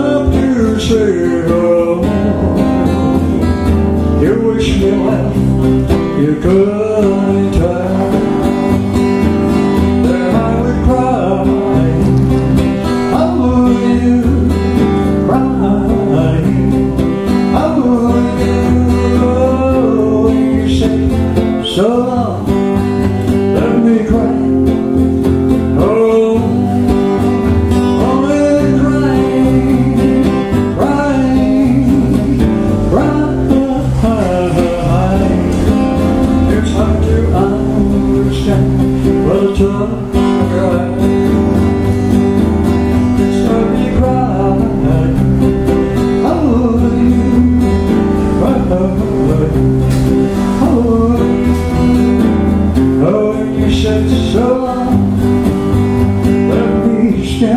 love to say, oh, you wish me well.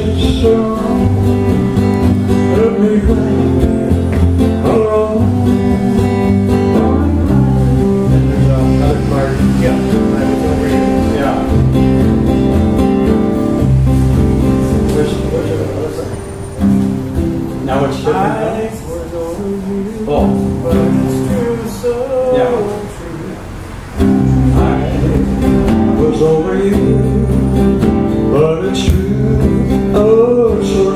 chances are every night alone. There's another. Yeah. yeah. Where's, where's it? Now it's different. Oh. Yeah. true. Oh, true.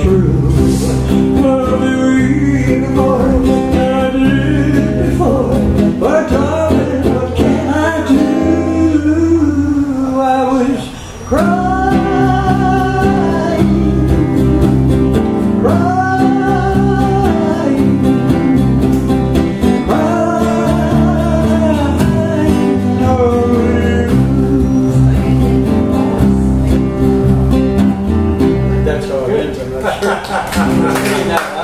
確かにね。